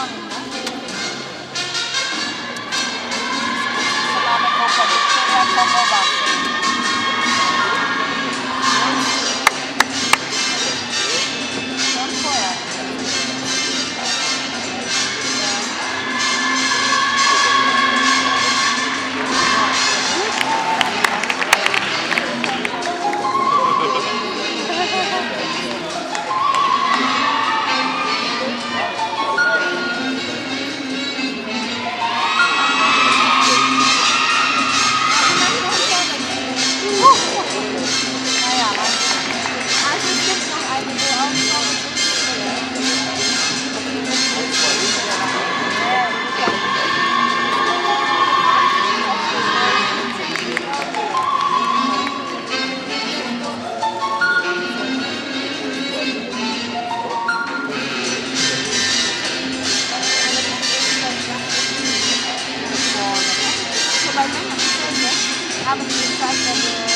Thank you. I'm going to